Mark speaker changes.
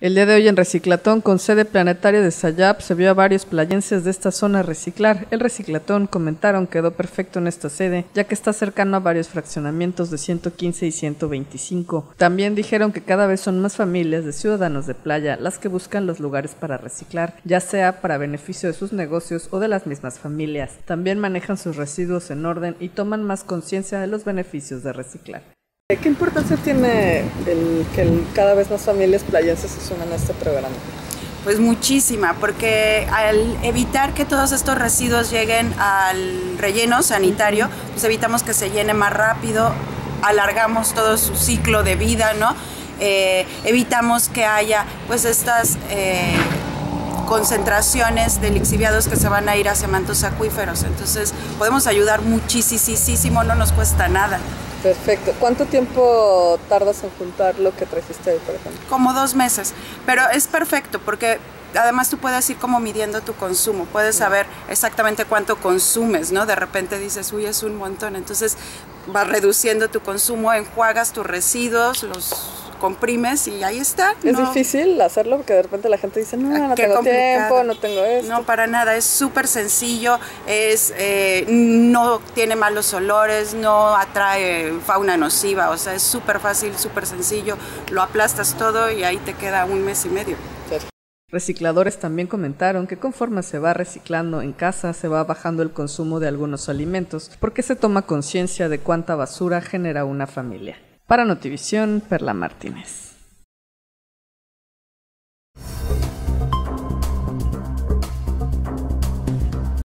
Speaker 1: El día de hoy en Reciclatón, con sede planetaria de Sayap, se vio a varios playenses de esta zona reciclar. El Reciclatón, comentaron, quedó perfecto en esta sede, ya que está cercano a varios fraccionamientos de 115 y 125. También dijeron que cada vez son más familias de ciudadanos de playa las que buscan los lugares para reciclar, ya sea para beneficio de sus negocios o de las mismas familias. También manejan sus residuos en orden y toman más conciencia de los beneficios de reciclar. ¿Qué importancia tiene el que cada vez más familias playenses se sumen a este programa?
Speaker 2: Pues muchísima, porque al evitar que todos estos residuos lleguen al relleno sanitario, pues evitamos que se llene más rápido, alargamos todo su ciclo de vida, ¿no? Eh, evitamos que haya pues estas eh, concentraciones de lixiviados que se van a ir hacia mantos acuíferos. Entonces podemos ayudar muchísimo, no nos cuesta nada.
Speaker 1: Perfecto. ¿Cuánto tiempo tardas en juntar lo que trajiste, por ejemplo?
Speaker 2: Como dos meses, pero es perfecto porque además tú puedes ir como midiendo tu consumo, puedes saber exactamente cuánto consumes, ¿no? De repente dices, uy, es un montón, entonces vas reduciendo tu consumo, enjuagas tus residuos, los comprimes y ahí está.
Speaker 1: Es difícil hacerlo porque de repente la gente dice, no, no tengo tiempo, no tengo esto.
Speaker 2: No, para nada, es súper sencillo, es, eh, no tiene malos olores, no atrae fauna nociva, o sea, es súper fácil, súper sencillo, lo aplastas todo y ahí te queda un mes y medio.
Speaker 1: Recicladores también comentaron que conforme se va reciclando en casa se va bajando el consumo de algunos alimentos porque se toma conciencia de cuánta basura genera una familia. Para Notivisión, Perla Martínez.